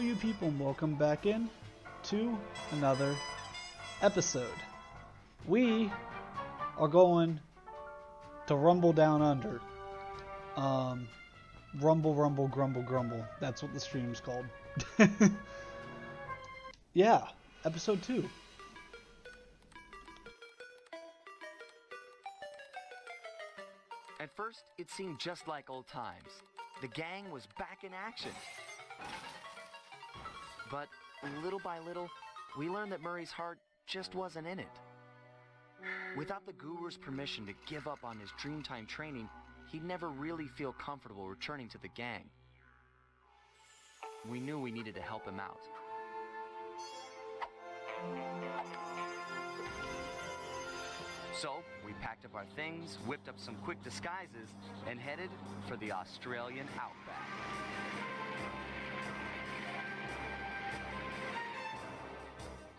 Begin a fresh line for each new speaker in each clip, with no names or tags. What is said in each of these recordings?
You people, and welcome back in to another episode. We are going to Rumble Down Under. Um, rumble, rumble, grumble, grumble. That's what the stream's called. yeah, episode two.
At first, it seemed just like old times. The gang was back in action. But little by little, we learned that Murray's heart just wasn't in it. Without the guru's permission to give up on his Dreamtime training, he'd never really feel comfortable returning to the gang. We knew we needed to help him out. So, we packed up our things, whipped up some quick disguises, and headed for the Australian outback.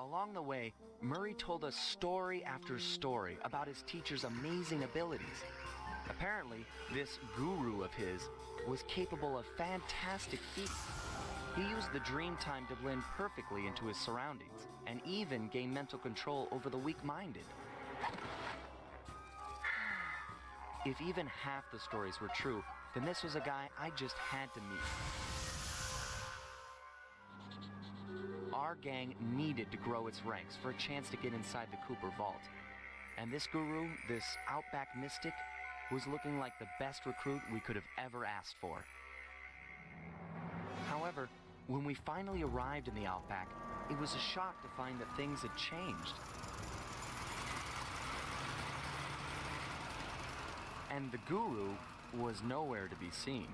Along the way, Murray told us story after story about his teacher's amazing abilities. Apparently, this guru of his was capable of fantastic feats. He used the dream time to blend perfectly into his surroundings and even gain mental control over the weak-minded. If even half the stories were true, then this was a guy I just had to meet. Our gang needed to grow its ranks for a chance to get inside the Cooper Vault. And this guru, this Outback Mystic, was looking like the best recruit we could have ever asked for. However, when we finally arrived in the Outback, it was a shock to find that things had changed. And the guru was nowhere to be seen.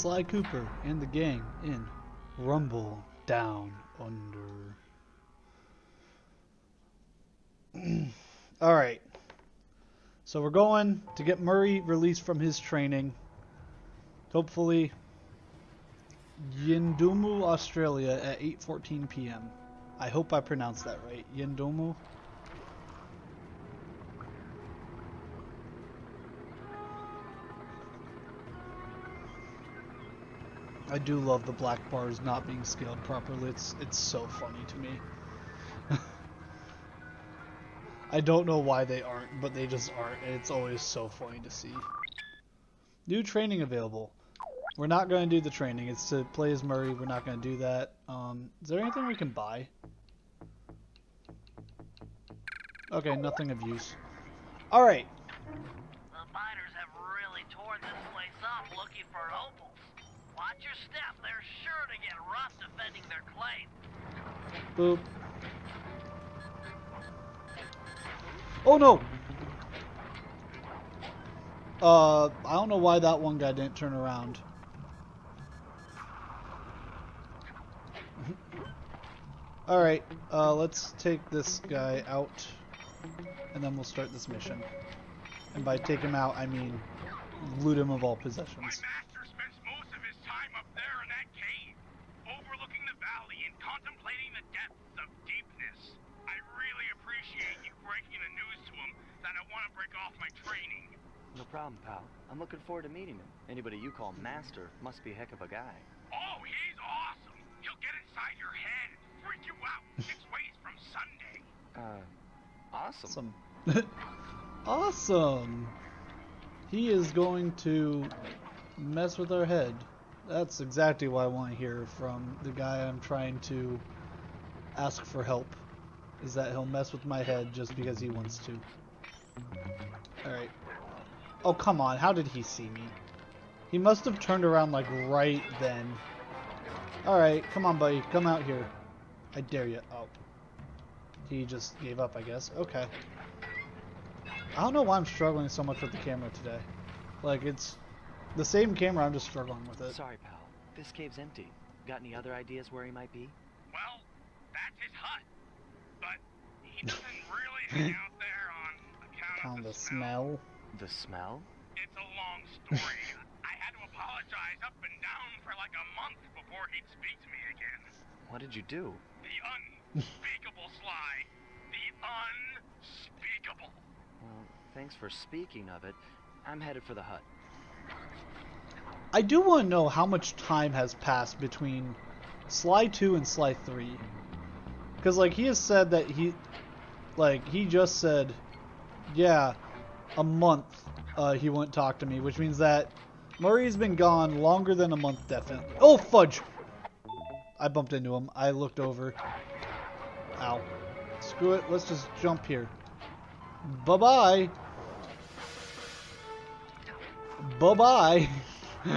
Sly Cooper and the gang in Rumble Down Under. Alright. So we're going to get Murray released from his training. Hopefully Yindumu, Australia at 8:14 p.m. I hope I pronounced that right. Yindumu. I do love the black bars not being scaled properly. It's it's so funny to me. I don't know why they aren't, but they just aren't, and it's always so funny to see. New training available. We're not going to do the training. It's to play as Murray. We're not going to do that. Um, is there anything we can buy? Okay, nothing of use. Alright.
The miners have really torn this place up looking for opals. Watch your step. They're sure to get rough defending their claim.
Boop. Oh no! Uh, I don't know why that one guy didn't turn around. Alright, uh, let's take this guy out, and then we'll start this mission. And by take him out, I mean loot him of all possessions.
No problem, pal. I'm looking forward to meeting him. Anybody you call master must be a heck of a guy.
Oh, he's awesome. He'll get inside your head and freak you out six ways from Sunday.
Uh, awesome.
Awesome. awesome. He is going to mess with our head. That's exactly what I want to hear from the guy I'm trying to ask for help. Is that he'll mess with my head just because he wants to. Alright. Oh, come on. How did he see me? He must have turned around like right then. Alright, come on, buddy. Come out here. I dare you. Oh. He just gave up, I guess. Okay. I don't know why I'm struggling so much with the camera today. Like, it's the same camera, I'm just struggling with it.
Sorry, pal. This cave's empty. Got any other ideas where he might be?
Well, that's his hut. But he doesn't really hang out there on account
On
of
the
the smell.
smell.
The smell?
It's a long story. I had to apologize up and down for like a month before he'd speak to me again.
What did you do?
The unspeakable Sly. The unspeakable.
Well, thanks for speaking of it. I'm headed for the hut.
I do want to know how much time has passed between Sly 2 and Sly 3. Mm-hmm. Because, like, he has said that he, like, he just said, yeah, a month uh, he wouldn't talk to me, which means that Murray's been gone longer than a month, definitely. Oh, fudge! I bumped into him. I looked over. Ow. Screw it, let's just jump here. Bye-bye! Bye-bye!
This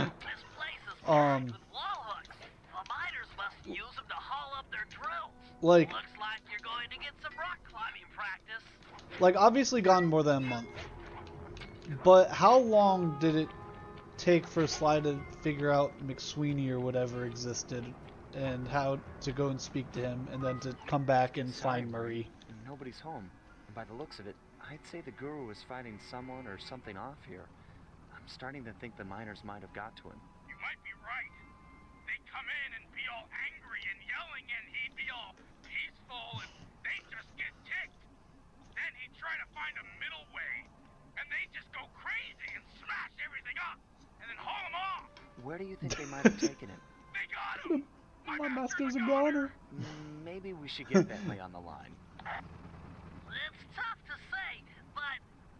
place is
Um,
with wall hooks. The miners must use them to haul up their drills.
like,
Looks like you're going to get some rock climbing practice.
like obviously gone more than a month. But how long did it take for Sly to figure out McSweeney or whatever existed and how to go and speak to him and then to come back and
Sorry,
find Murray?
Nobody's home. And by the looks of it, I'd say the guru was fighting someone or something off here. I'm starting to think the miners might have got to him.
You might be right. They'd come in and be all angry and yelling, and he'd be all peaceful, and they'd just get ticked. Then he'd try to find a middle way, and they'd just go crazy and smash everything up, and then haul him off.
Where do you think they might have taken him?
They got him.
My master's a goner.
Mm, Maybe we should get Bentley on the line.
It's tough to say, but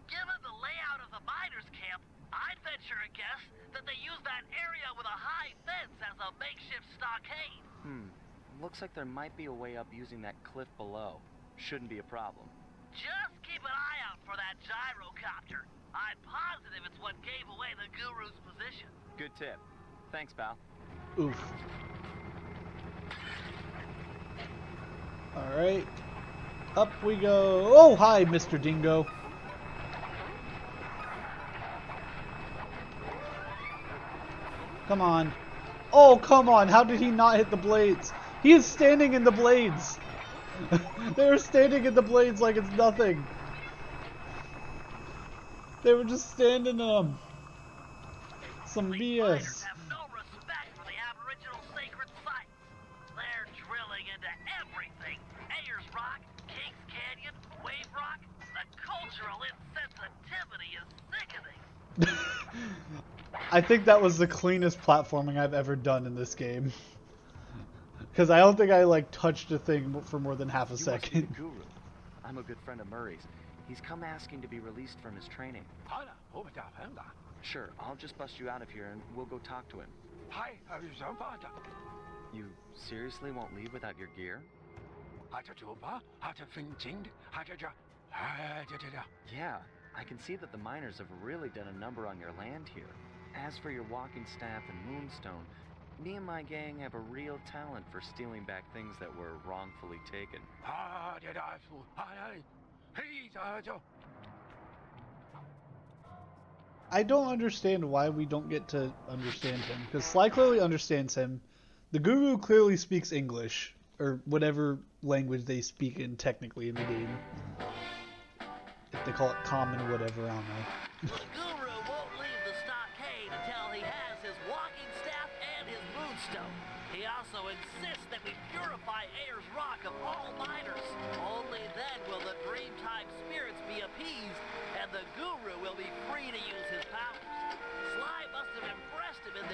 given the layout of the miners' camp, I'd venture a guess that they use that area with a high fence as a makeshift stockade.
Hmm. Looks like there might be a way up using that cliff below. Shouldn't be a problem.
Just keep an eye out for that gyrocopter. I'm positive it's what gave away the guru's position.
Good tip. Thanks, pal.
Oof. Alright. Up we go. Oh, hi, Mr. Dingo. Come on. Oh, come on. How did he not hit the blades? He is standing in the blades. they were standing in the blades like it's nothing. They were just standing in them. Some BS.
no respect for the Aboriginal sacred sites. They're drilling into everything. Ayers Rock, Canyon, Rock. The cultural insensitivity is sickening.
I think that was the cleanest platforming I've ever done in this game. Because I don't think I like touched a thing for more than half a
You must be the
second.
guru. I'm a good friend of Murray's. He's come asking to be released from his training. Sure, I'll just bust you out of here and we'll go talk to him. You seriously won't leave without your gear? Yeah, I can see that the miners have really done a number on your land here. As for your walking staff and moonstone, me and my gang have a real talent for stealing back things that were wrongfully taken.
I don't understand why we don't get to understand him. Because Sly clearly understands him. The Guru clearly speaks English. Or whatever language they speak in technically in the game. If they call it common or whatever, I don't know.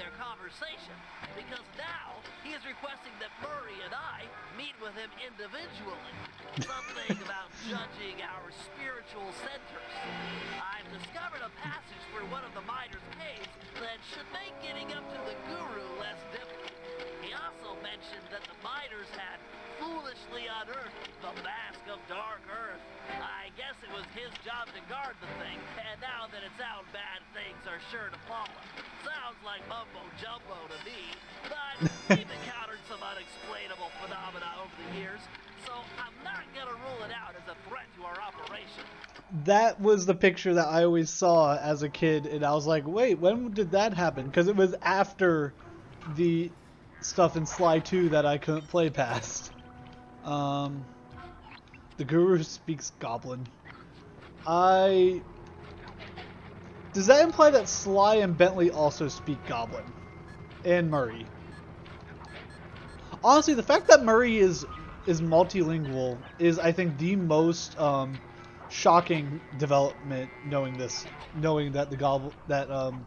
their conversation, because now he is requesting that Murray and I meet with him individually. Something about judging our spiritual centers. I've discovered a passage through one of the miners' caves that should make getting up to the guru less difficult. He also mentioned that the miners had foolishly unearthed the Mask of Dark Earth. I guess it was his job to guard the thing, and now that it's out, bad things are sure to follow. Sounds like mumbo jumbo to me, but we've encountered some unexplainable phenomena over the years, so I'm not gonna rule it out as a threat to our operation.
that was the picture that I always saw as a kid, and I was like, wait, when did that happen? Because it was after the stuff in Sly 2 that I couldn't play past. Um, the Guru speaks Goblin. I. Does that imply that Sly and Bentley also speak Goblin? And Murray? Honestly, the fact that Murray is is multilingual is, I think, the most um, shocking development knowing this, knowing that the goblin, that um,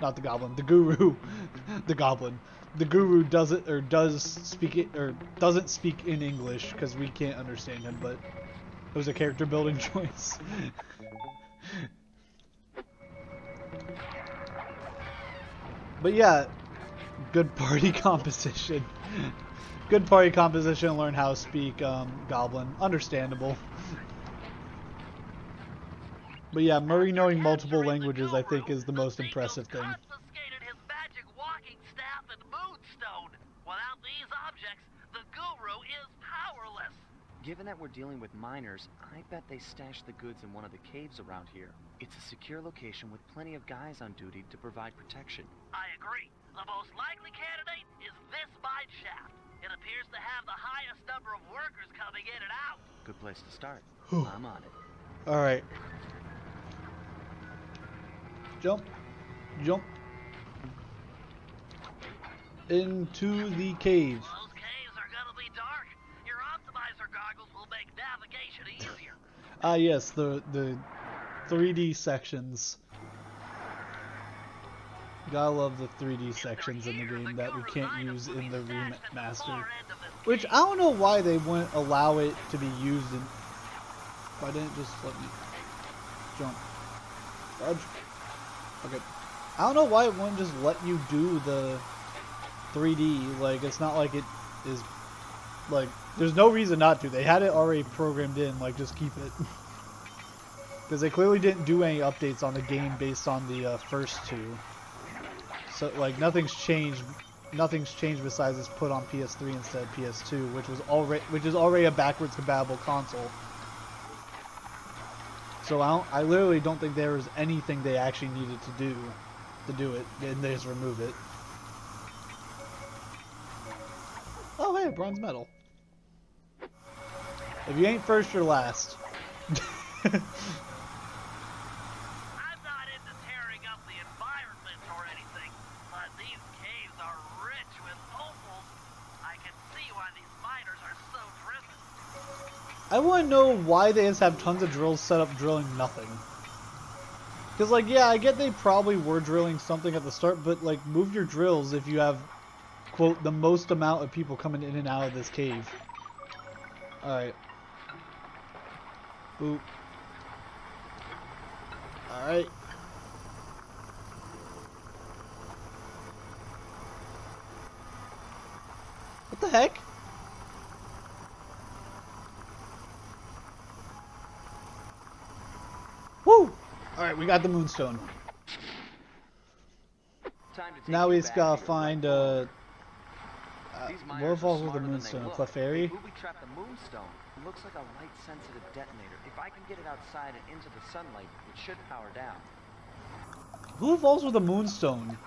not the goblin, the guru, the goblin, the guru doesn't or does speak it or doesn't speak in English because we can't understand him, but it was a character building choice. but yeah, good party composition. good party composition. Learn how to speak um, Goblin. Understandable. But yeah, Murray knowing multiple languages, I think, is the most impressive thing.
Confiscated his magic walking staff and moonstone. Without these objects, the guru is powerless.
Given that we're dealing with miners, I bet they stashed the goods in one of the caves around here. It's a secure location with plenty of guys on duty to provide protection.
I agree. The most likely candidate is this mine shaft. It appears to have the highest number of workers coming in and out.
Good place to start.
Whew.
I'm on it.
Alright. Jump. Jump. Into the cave.
Those caves are gonna be dark. Your optimizer goggles will make navigation easier.
Ah yes, the the 3D sections. Gotta love the 3D sections in the game that we can't use in the remaster. Which I don't know why they wouldn't allow it to be used in. Why didn't just let me jump? Fudge. Okay. I don't know why it wouldn't just let you do the 3D. Like it's not like it is like there's no reason not to. They had it already programmed in. Like just keep it. Because they clearly didn't do any updates on the game based on the uh, first two. So like nothing's changed. Nothing's changed besides it's put on PS3 instead of PS2, which was already which is already a backwards compatible console. So I I literally don't think there was anything they actually needed to do to do it, and they just remove it. Oh hey, bronze medal. If you ain't first, you're last.
I'm not into tearing up the environment or anything, but these caves are rich with opals. I can see why these miners are so driven.
I want to know why they just have tons of drills set up drilling nothing. Because, like, yeah, I get they probably were drilling something at the start, but, like, move your drills if you have, quote, the most amount of people coming in and out of this cave. Alright. Boop. Alright. What the heck? Woo! Alright, we got the moonstone.
Time to
Now we just gotta find, uh... uh falls with the
smarter than they
moonstone? Clefairy?
Looks like a light-sensitive detonator. If I can get it outside and into the sunlight, it should power down.
Who evolves with a moonstone?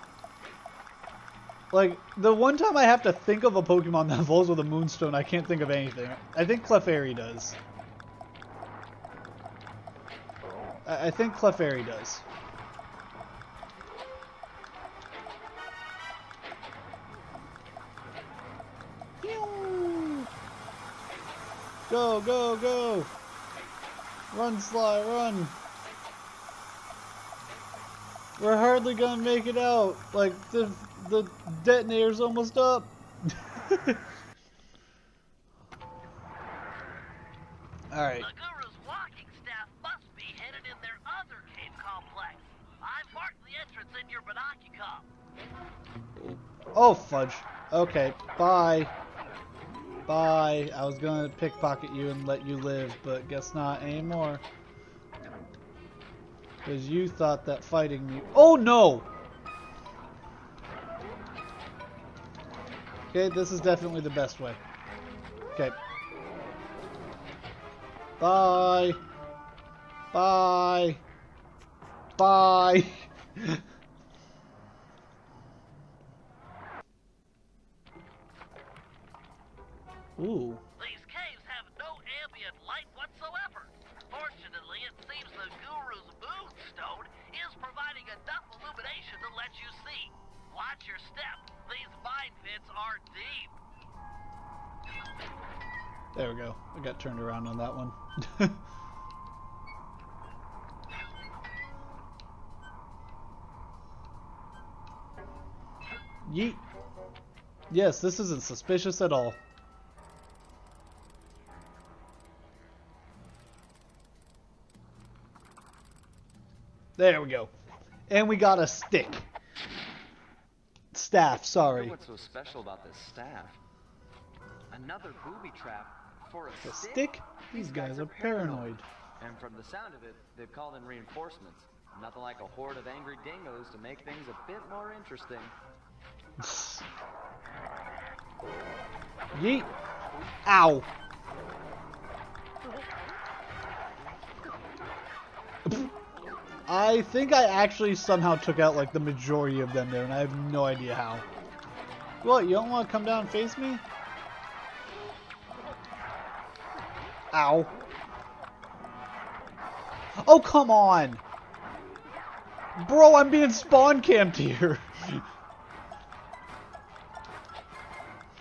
Like, the one time I have to think of a Pokemon that evolves with a moonstone, I can't think of anything. I think Clefairy does. I, I think Clefairy does. Go, go, go! Run, Sly, run! We're hardly gonna make it out. Like the the detonator's almost up. All right.
The Guru's walking staff must be hidden in their other cave complex. I've marked the entrance in your Binocucom.
Oh fudge. Okay. Bye. Bye. I was gonna pickpocket you and let you live, but guess not anymore. Because you thought that fighting me. Oh no! Okay, this is definitely the best way. Okay. Bye. Bye. Bye. Ooh.
These caves have no ambient light whatsoever. Fortunately, it seems the Guru's moonstone is providing enough illumination to let you see. Watch your step. These mine pits are deep.
There we go. I got turned around on that one. Yeet. Yes, this isn't suspicious at all. There we go. And we got a stick. Staff, sorry.
wonder what's so special about this staff? Another booby trap for a
The
stick?
stick? These guys are paranoid.
And from the sound of it, they've called in reinforcements. Nothing like a horde of angry dingoes to make things a bit more interesting.
Yeet. Ow. I think I actually somehow took out like the majority of them there and I have no idea how. What, you don't want to come down and face me? Ow. Oh, come on! Bro, I'm being spawn camped here.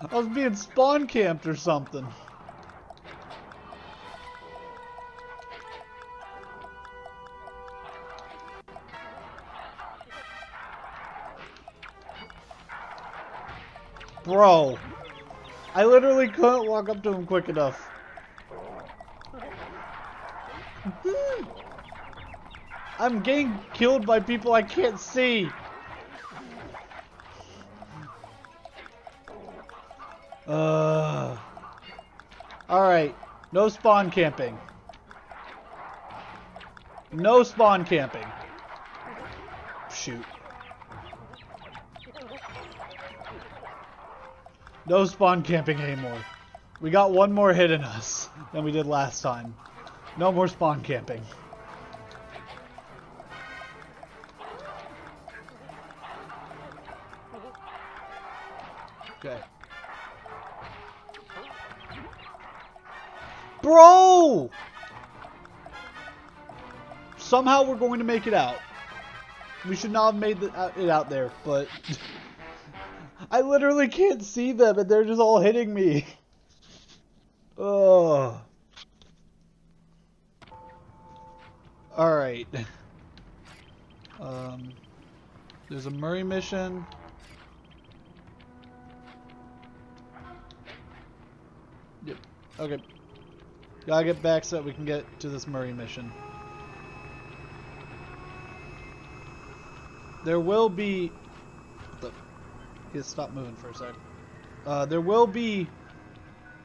I was being spawn camped or something. Bro, I literally couldn't walk up to him quick enough. I'm getting killed by people I can't see. Uh. Alright. No spawn camping. No spawn camping. Shoot. No spawn camping anymore. We got one more hit in us than we did last time. No more spawn camping. Okay. Bro! Somehow we're going to make it out. We should not have made the, uh, it out there, but... I literally can't see them and they're just all hitting me. Ugh. Alright. Um, there's a Murray mission. Yep. Okay. Gotta get back so that we can get to this Murray mission. There will be... Stop moving for a sec. Uh, there will be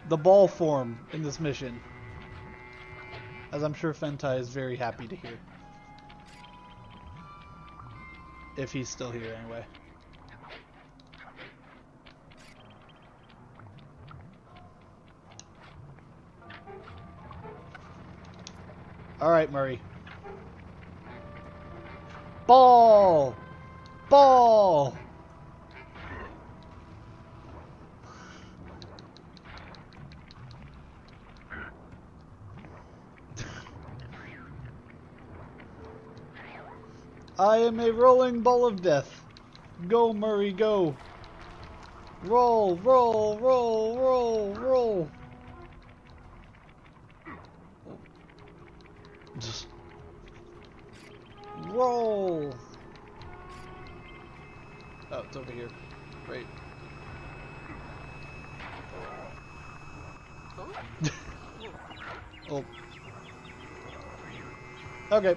the ball form in this mission. As I'm sure Fentai is very happy to hear. If he's still here anyway. Alright, Murray. Ball! Ball! I am a rolling ball of death. Go, Murray, go. Roll, roll, roll, roll, roll. Just roll. Oh, it's over here. Great. oh. Okay.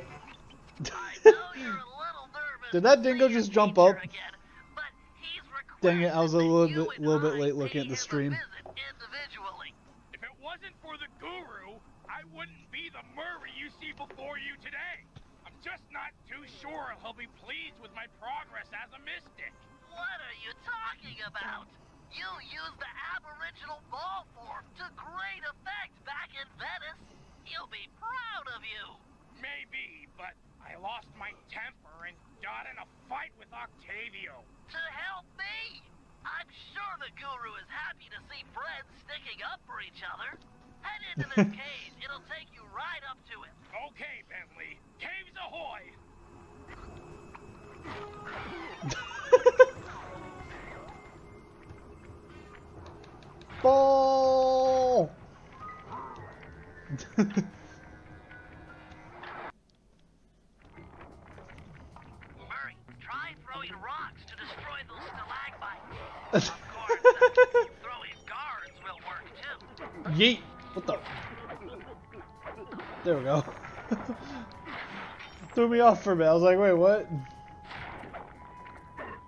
I know you're a little nervous
Did that dingo just jump up?
Again, but he's
Dang it, I was a little bit-
and
little bit late looking at the stream.
individually.
If it wasn't for the guru, I wouldn't be the Murray you see before you today. I'm just not too sure he'll be pleased with my progress as a mystic.
What are you talking about? You used the aboriginal ball form to great effect back in Venice. He'll be proud of you.
Maybe, but I lost my temper and got in a fight with Octavio.
To help me. I'm sure the guru is happy to see friends sticking up for each other. Head into this cave. It'll take you right up to it.
Okay, Bentley. Caves ahoy!
Ball! Yeet! What the? There we go. Threw me off for a bit. I was like, wait, what?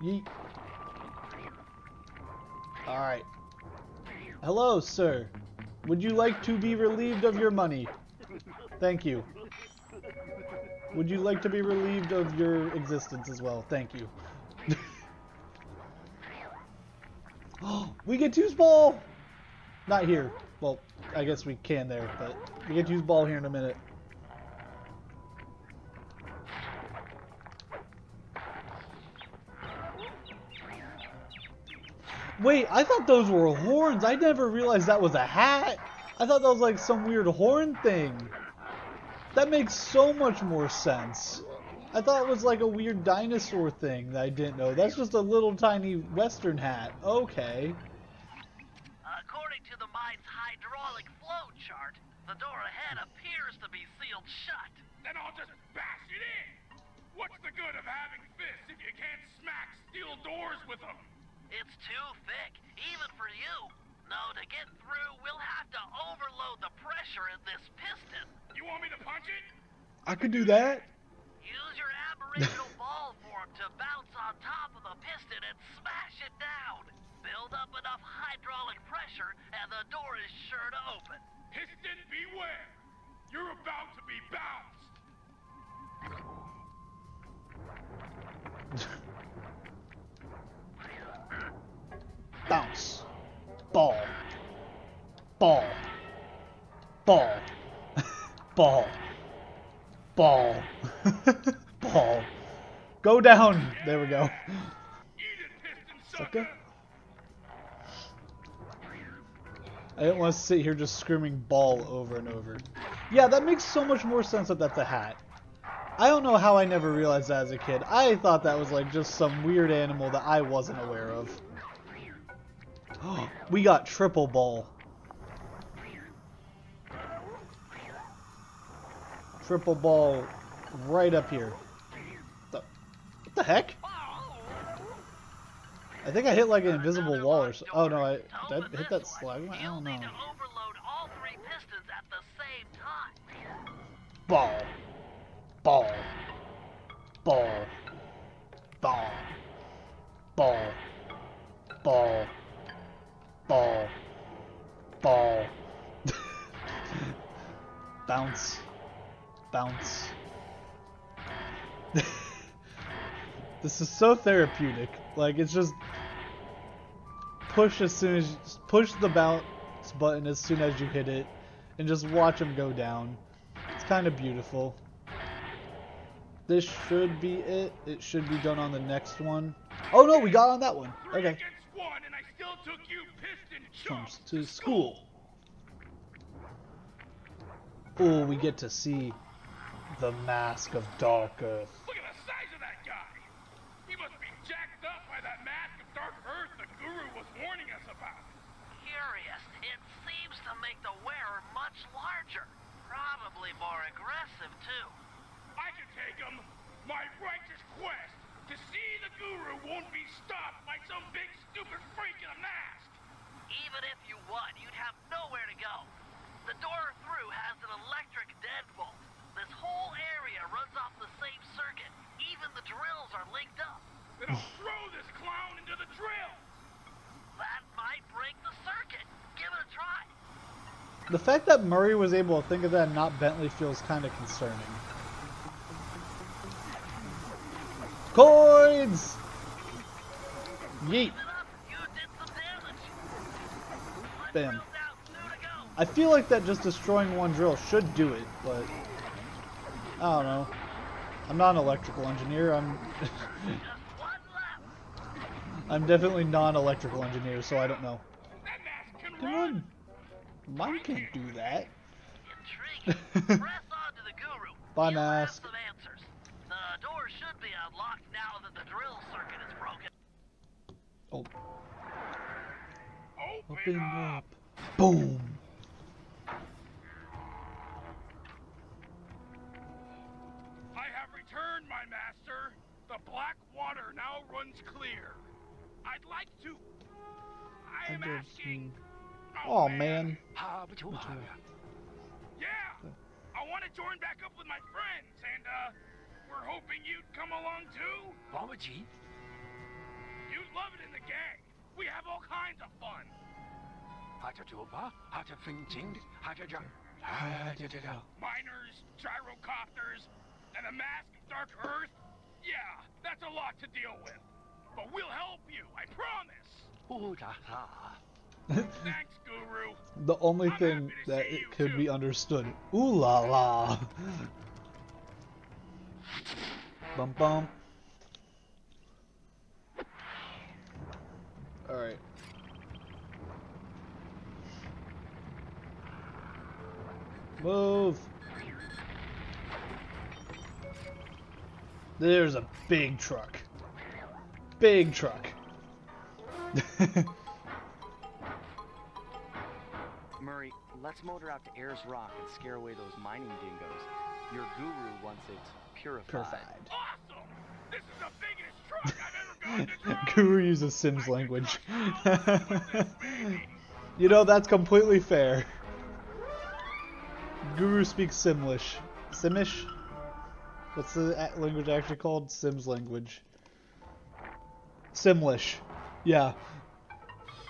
Yeet. Alright. Hello, sir. Would you like to be relieved of your money? Thank you. Would you like to be relieved of your existence as well? Thank you. We get to use ball! Not here. Well, I guess we can there, but we get to use ball here in a minute. Wait, I thought those were horns. I never realized that was a hat. I thought that was like some weird horn thing. That makes so much more sense. I thought it was like a weird dinosaur thing that I didn't know. That's just a little tiny western hat. Okay.
According to the mine's hydraulic flow chart, the door ahead appears to be sealed shut.
Then I'll just bash it in. What's the good of having fists if you can't smack steel doors with them?
It's too thick, even for you. No, to get through, we'll have to overload the pressure in this piston.
You want me to punch it?
I could do that.
Use your aboriginal ball form to bounce on top of the piston and smash it down. Build up enough hydraulic pressure, and the door is sure to open.
Piston, beware. You're about to be bounced.
Bounce. Ball. Ball. Ball. Ball. Ball. Ball. Go down. There we go.
Eat it, piston sucker.
I didn't want to sit here just screaming ball over and over. Yeah, that makes so much more sense that that's a hat. I don't know how I never realized that as a kid. I thought that was like just some weird animal that I wasn't aware of. we got triple ball. Triple ball right up here. The, what the heck? I think I hit like an invisible wall or so. Oh no, I I hit that slag? I don't know.
need to overload all three pistons at the same time.
Ball. Ball. Ball. Ball. Ball. Ball. Ball. Ball. Bounce. Bounce. this is so therapeutic. Like it's just push as soon as push the bounce button as soon as you hit it and just watch them go down. It's kind of beautiful. This should be it. It should be done on the next one. Oh no, we got on that one. Okay.
against one, and I still took you piston chumps
Comes to school. Oh, we get to see the Mask of Dark Earth.
Some big stupid freak in a mask.
Even if you won, you'd have nowhere to go. The door through has an electric deadbolt. This whole area runs off the same circuit. Even the drills are linked up.
Then I'll throw this clown into the drill.
That might break the circuit. Give it a try.
The fact that Murray was able to think of that and not Bentley feels kind of concerning. Coins! Yeet.
Keep it up. You did some damage. One
Bam.
drill's out. Two to go.
I feel like that just destroying one drill should do it, but I don't know. I'm not an electrical engineer. I'm
Just one left.
I'm definitely non-electrical engineer, so I don't know.
That mask can
Come on. Mine can't do that.
Intriguing. Press on to the guru.
Bye, Mask.
some answers. The door should be unlocked now that the drill circuit is broken.
Oh.
Open, up.
Boom.
I have returned, my master. The black water now runs clear. I'd like to. I am asking.
Oh,
oh man. man.
Yeah, I want to join back up with my friends, and uh, we're hoping you'd come along too. Babaji, love it in the gang. We have all kinds of fun.
Hata tuba, hata fing ting, hata jung, hata da da.
Miners, gyrocopters, and the mask of Dark Earth? Yeah, that's a lot to deal with. But we'll help you, I promise.
Ooh.
Thanks, Guru.
The only
I'm
thing that it could
too.
be understood. Ooh la la. bum bum. Alright. Move! There's a big truck. Big truck.
Murray, let's motor out to Ayers Rock and scare away those mining dingoes. Your guru wants it purified.
Purified.
Awesome! This is the biggest truck
Guru uses Sims language. you know, that's completely fair. Guru speaks Simlish. Simish? What's the language actually called? Sims language. Simlish. Yeah.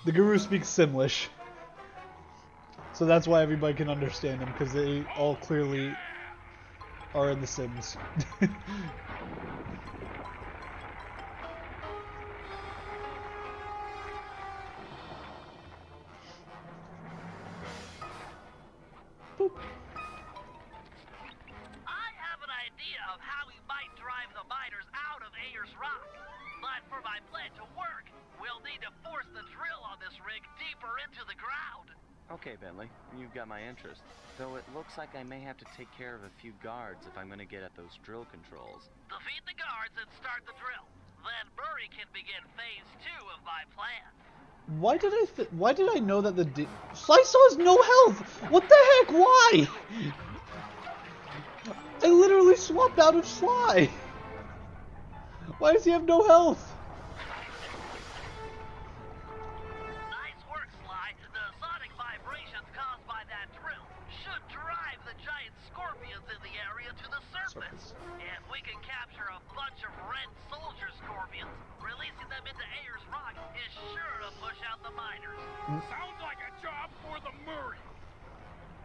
The Guru speaks Simlish. So that's why everybody can understand him, because they all clearly are in The Sims.
deeper into the ground.
Okay, Bentley, you've got my interest. Though it looks like I may have to take care of a few guards if I'm gonna get at those drill controls.
Defeat the guards and start the drill. Then Murray can begin phase two of my plan.
Why did I th- why did I know that the di- Slice has no health? What the heck? Why? I literally swapped out of Sly. Why does he have no health?
Them into Ayers Rock is sure to push out the miners. Hmm?
Sounds like a job for the Murray.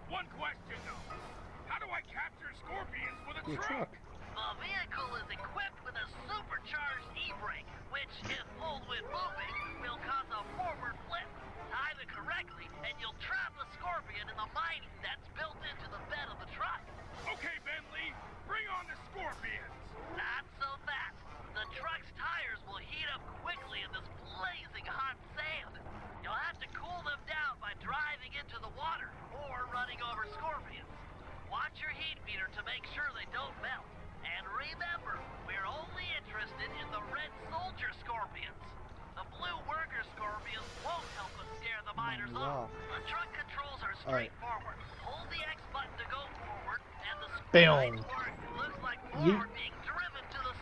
One question though. How do I capture scorpions with a truck?
truck.
The vehicle is equipped with a supercharged e-brake, which, if pulled when moving, will cause a forward flip. Time it correctly, and you'll trap the scorpion in the mining that's built into the bed of the truck.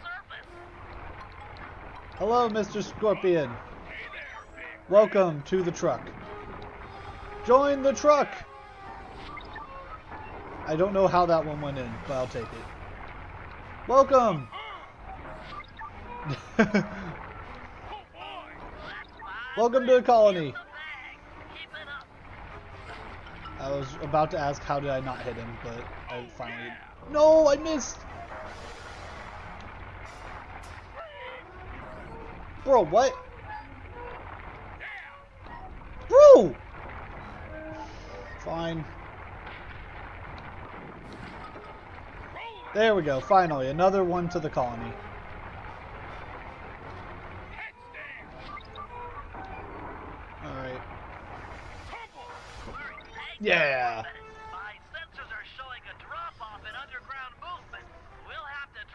Surface.
Hello, Mr. Scorpion. Welcome to the truck. Join the truck. I don't know how that one went in, but I'll take it. Welcome. Welcome to the colony.
Use the bag. Keep it up.
I was about to ask how did I not hit him, but I finally. No, I missed. Bro, what? Bro! Fine. There we go, finally, another one to the colony. Alright. Yeah.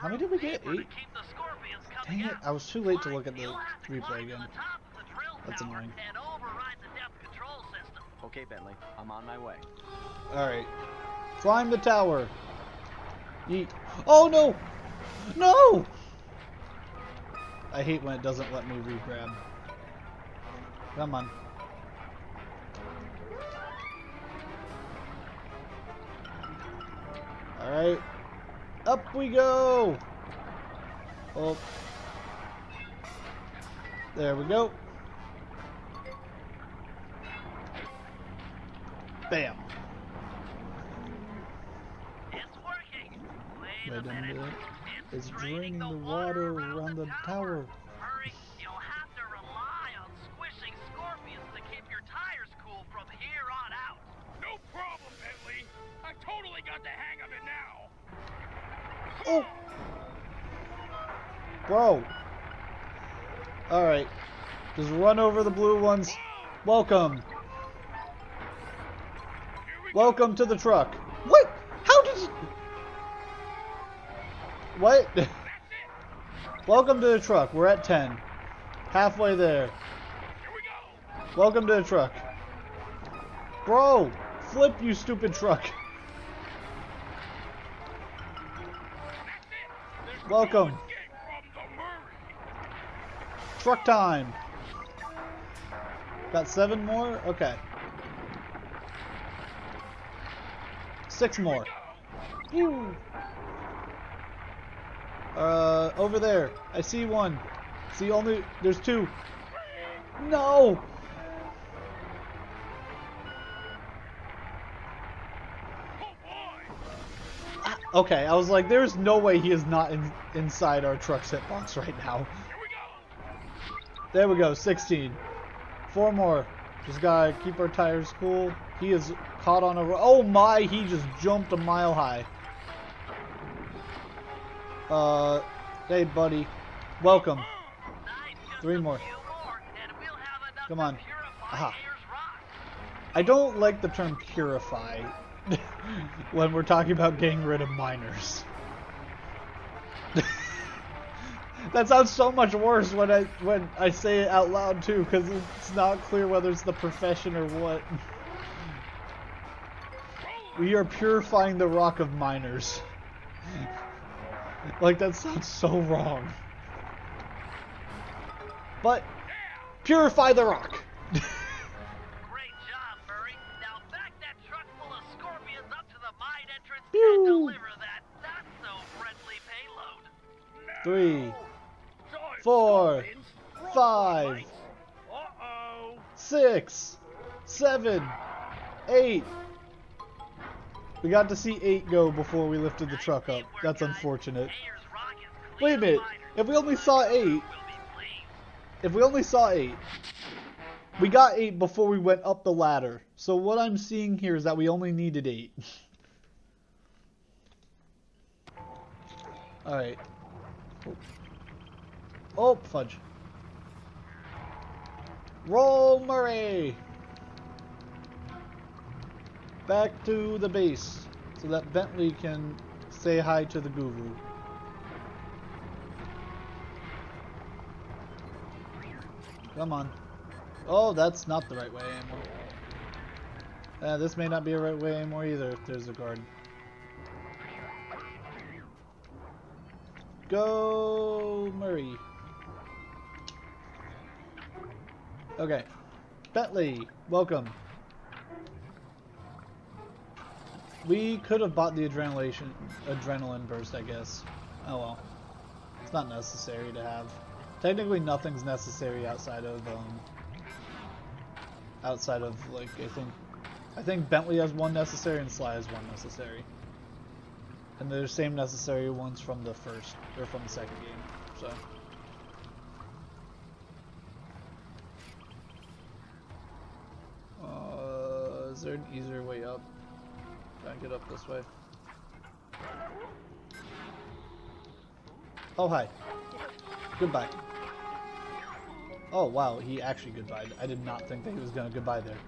How many did we get? Eight?
keep the scorpions coming
Dang it. I was too late to look at the
you'll have to
replay again.
the top of the drill
That's annoying.
And override the depth control system.
Okay, Bentley, I'm on my way.
Alright. Climb the tower. Yeet. Oh no! No! I hate when it doesn't let me re-grab. Come on. Alright. Up we go! Oh. There we go. Bam.
It's working. Wait, a minute. It's
draining the water around the tower. Oh! Bro! Alright. Just run over the blue ones. Welcome. Welcome to the truck. What? How did you... What? Welcome to the truck. We're at 10. Halfway there. Welcome to the truck. Bro! Flip, you stupid truck. Welcome. Truck time. Got seven more? Okay. Six more. Uh, over there. I see one. See only, there's two. No! Okay, I was like, there's no way he is not in, inside our truck's hitbox right now.
We.
There we go, 16. Four more. Just gotta keep our tires cool. He is caught on a. Oh my! He just jumped a mile high. Uh, hey buddy, welcome. Three more. Come on. Aha. I don't like the term purify when we're talking about getting rid of miners. that sounds so much worse when I when I say it out loud too, because it's not clear whether it's the profession or what. We are purifying the rock of miners. like that sounds so wrong. But purify the rock. Three, Four, five, six, seven, eight. We got to see eight go before we lifted the truck up. That's unfortunate.
Ayers Rock is
Wait a minute. If we only saw eight,
We'll be pleased.
if we only saw eight, we got eight before we went up the ladder. So what I'm seeing here is that we only needed eight. Alright. Oh. oh, fudge. Roll Murray! Back to the base so that Bentley can say hi to the guru. Come on. Oh, that's not the right way anymore. Uh, this may not be a right way anymore either if there's a guard. Go, Murray. Okay. Bentley, welcome. We could have bought the adrenaline adrenaline burst, I guess. Oh well. It's not necessary to have. Technically nothing's necessary outside of um outside of like I think I think Bentley has one necessary and Sly has one necessary. And they're the same necessary ones from the first or from the second game. So uh, is there an easier way up? Try and get up this way. Oh hi. Goodbye. Oh wow, he actually goodbye. I did not think that he was gonna goodbye there.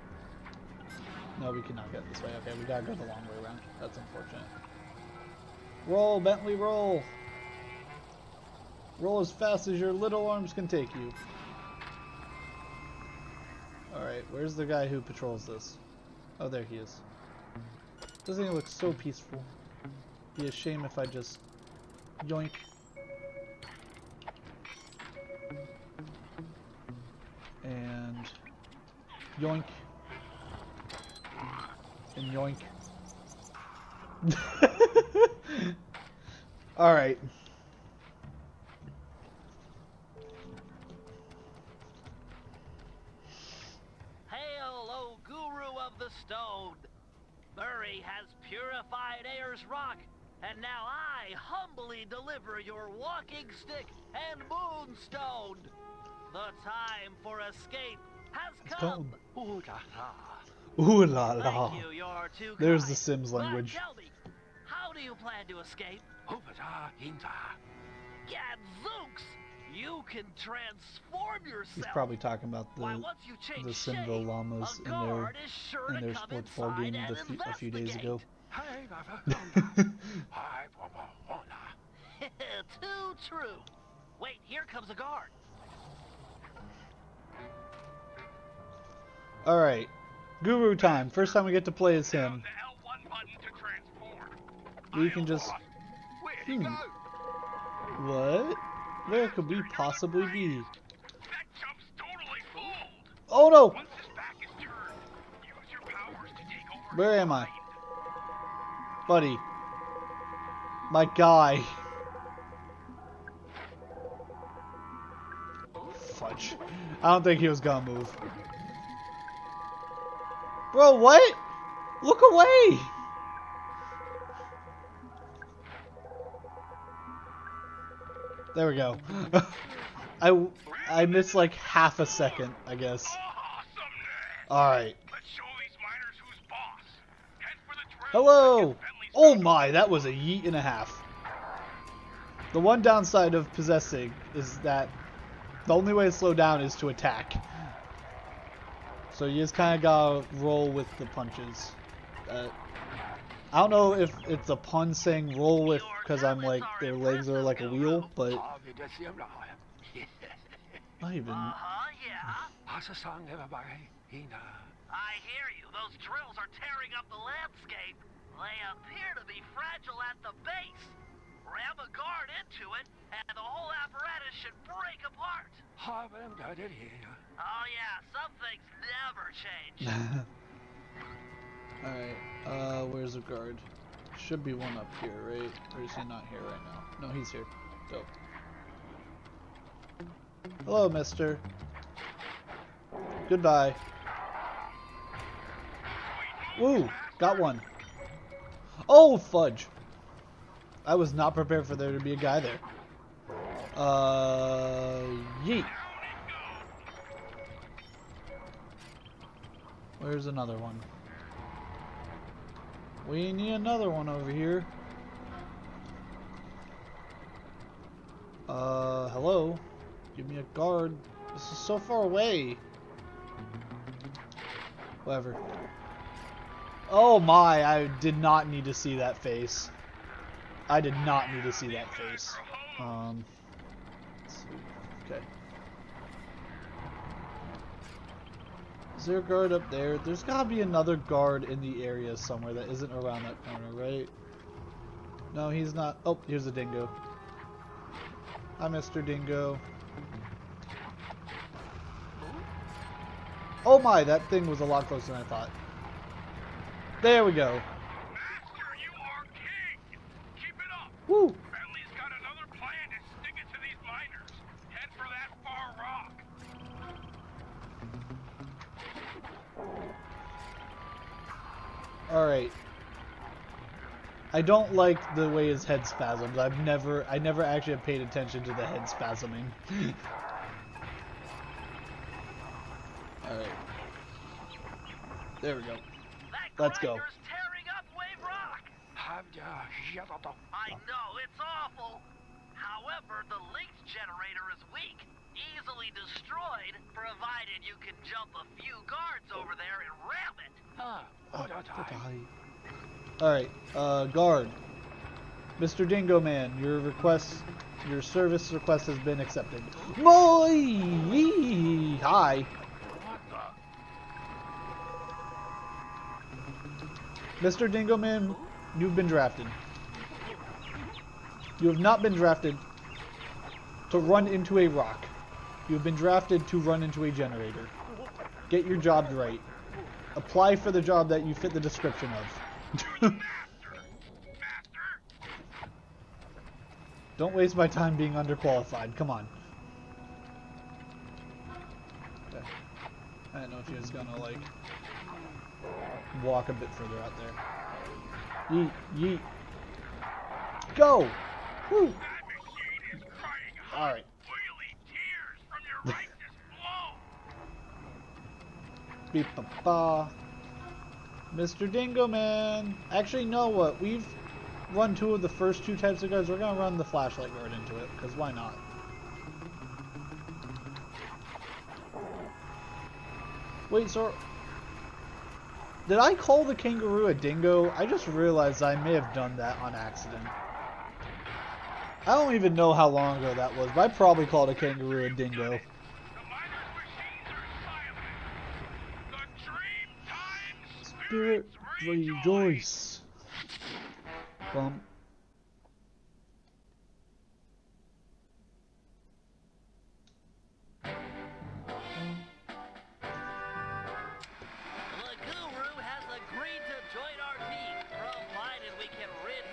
No, we cannot get this way. Okay, we gotta go the long way around. That's unfortunate. Roll, Bentley, roll! Roll as fast as your little arms can take you. Alright, where's the guy who patrols this? Oh, there he is. Doesn't he look so peaceful? Be a shame if I just yoink. And Yoink. And yoink. Alright.
Hail, O Guru of the Stone! Murray has purified Ayers Rock, and now I humbly deliver your walking stick and moonstone. The time for escape has
Let's
come.
Ooh la la.
Ooh la la.
Thank you,
There's the Sims language.
Tell me, how do you plan to escape?
Hupata inta.
Gadzooks! You can transform yourself.
He's probably talking about
Why,
the
once
the Simville
shape,
llamas in their
guard sure
in their
come
sports ball game
and
the few, a few days ago.
Hey, Hi, Papa Honda.
investigate. Too true. Wait, here comes a guard.
All right, Guru time. First time we get to play as
Down
him.
the L1 button to transform.
We can just Hmm. what? Where could we possibly be?
That jump's totally fooled.
Oh no!
Once his back is turned, use your powers to take over
Where am I? Buddy. My guy. Fudge. I don't think he was gonna move. Bro, what? Look away! There we go. I, I missed like half a second, I guess. Alright. Hello! Oh my, that was a yeet and a half. The one downside of possessing is that the only way to slow down is to attack. So you just kind of gotta roll with the punches. Uh, I don't know if it's a pun saying roll with because I'm like their legs are like a wheel, but
vi det ser bra ut.
not even.
Uh-huh, yeah.
Alltså sang everybody hina.
I hear you. Those drills are tearing up the landscape. They appear to be fragile at the base. Ram a guard into it, and the whole apparatus should break apart.
Har vi dem dödat här?
Oh yeah, some things never change.
Alright, uh, where's the guard? Should be one up here, right? Or is he not here right now? No, he's here. Dope. Hello, mister. Goodbye. Woo! Got one. Oh, fudge! I was not prepared for there to be a guy there. Uh, yeet. Where's another one? We need another one over here. Uh, hello? Give me a guard. This is so far away. Whatever. Oh my, I did not need to see that face. I did not need to see that face. Um. Okay. Is there a guard up there? There's gotta be another guard in the area somewhere that isn't around that corner, right? No, he's not. Oh, here's a dingo. Hi, Mr. Dingo. Oh my, that thing was a lot closer than I thought. There we go. I don't like the way his head spasms. I've never, I never actually have paid attention to the head spasming. Alright. There we go. Let's go.
grinder's tearing up Wave Rock.
Har jag jävlat upp?
I know, it's awful. However, the linked generator is weak, easily destroyed, provided you can jump a few guards over there and ram it.
Ah,
Oh,
och det där.
Alright, uh, guard. Mr. Dingo Man, your request, your service request has been accepted. Moi! Hi. Mr. Dingo Man, you've been drafted. You have not been drafted to run into a rock. You have been drafted to run into a generator. Get your job right. Apply for the job that you fit the description of. Don't waste my time being underqualified. Come on. I didn't know if he was gonna like walk a bit further out there. Yeet, yeet. Go! Woo! Alright. Beep ba ba. Mr. Dingo Man. Actually, know what? We've run two of the first two types of guards. We're gonna run the flashlight guard into it, because why not? Wait, so did I call the kangaroo a dingo? I just realized I may have done that on accident. I don't even know how long ago that was, but I probably called a kangaroo a dingo.
The miner's machines are silent! The dream time
Spirit
spirits
rejoice. Bum.
The Guru has agreed to join our team, provided we can rid his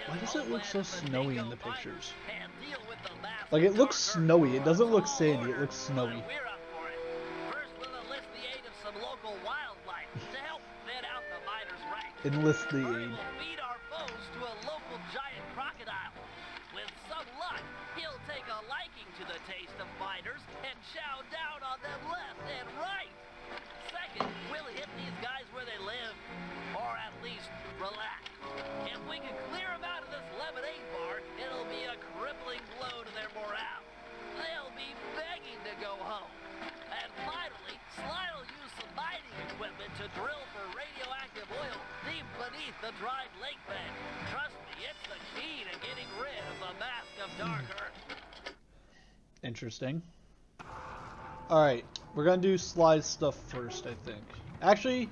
Why does it look so snowy in the pictures?
miners and deal with the massive
Like it looks snowy. It doesn't look sandy. It looks snowy.
Enlist the aid. The dried lake bed. Trust me, it's the key to getting rid of the mask of dark earth.
Interesting. Alright, we're gonna do slide stuff first, I think. Actually,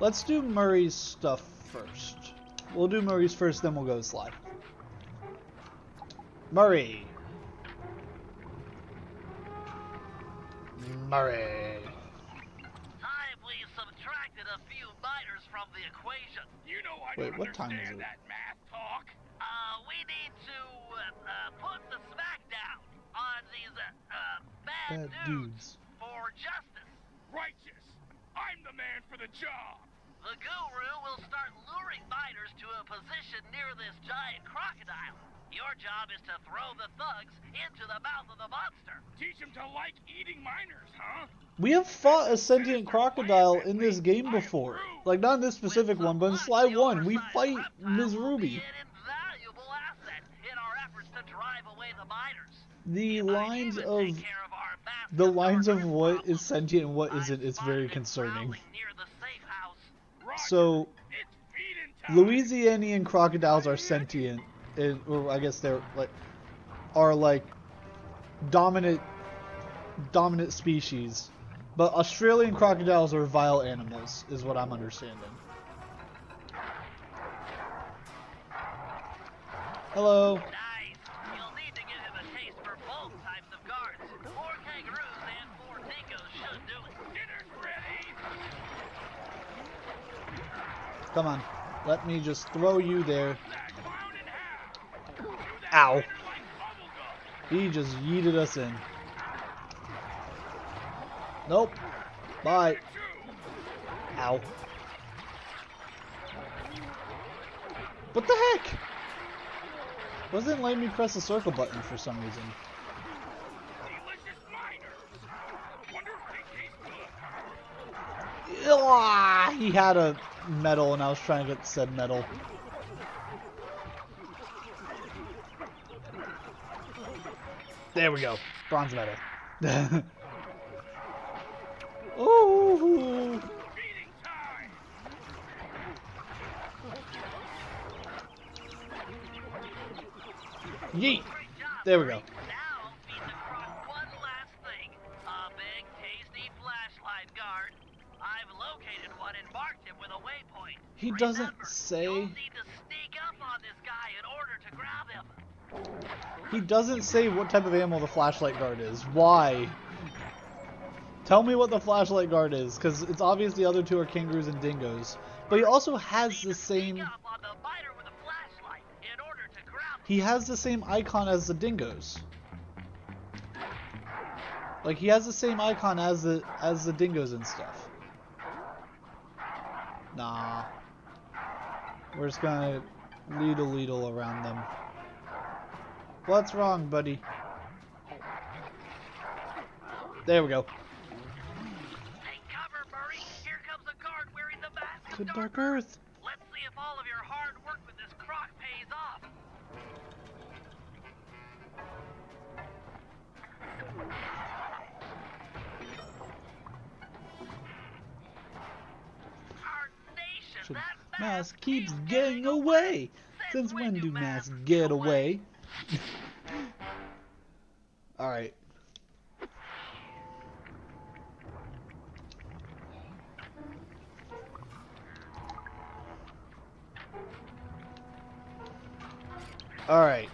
let's do Murray's stuff first. We'll do Murray's first, then we'll go to Sly. Murray. Murray.
Time we subtracted a few miners from the equation.
You know I
Wait,
don't
what time is
understand
it?
that math talk.
Uh, we need to uh, uh, put the smack down on these uh, uh, bad,
Bad
dudes,
dudes.
for justice.
Righteous! I'm the man for the job!
The guru will start luring miners to a position near this giant crocodile. Your job is to throw the thugs into the mouth of the monster.
Teach him to like eating miners, huh?
We have fought a sentient crocodile in this game before. Like, not in this specific one, but in
luck, Sly
1, we fight Ms. Ruby.
Be an invaluable asset in our efforts to drive away the miners.
The
It might
lines of
take care of our massive
the lines of
earth
what
problem.
is sentient and what
I've
isn't is very concerning. So. Louisianian crocodiles are sentient, and, or I guess they're like are like dominant dominant species, but Australian crocodiles are vile animals, is what I'm understanding. Hello.
Nice. You'll need to give him a taste for both types of guards. Four kangaroos and four dingoes should do it.
Dinner's ready.
Come on. Let me just throw you there. Ow. He just yeeted us in. Nope. Bye. Ow. What the heck? Wasn't letting me press the circle button for some reason. Ah, he had a medal and I was trying to get said metal. There we go. Bronze medal. Ooh. Yeet. There we go. He doesn't
Remember,
say-
You'll need to sneak up on this guy in order to grab him.
He doesn't say what type of ammo the flashlight guard is. Why? Tell me what the flashlight guard is, because it's obvious the other two are kangaroos and dingoes. But he also has the same.
Sneak up on the fighter with a flashlight in order to grab
He has the same icon as the dingoes. Like he has the same icon as the as the dingoes and stuff. Nah. We're just gonna leadle leadle around them. What's wrong, buddy? There we go.
Take cover, Murray. Here comes a guard wearing the mask
To
of
Dark
Dark
Earth. Mask keeps getting away. Since when do masks get away? Alright. Alright.